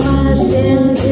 Marching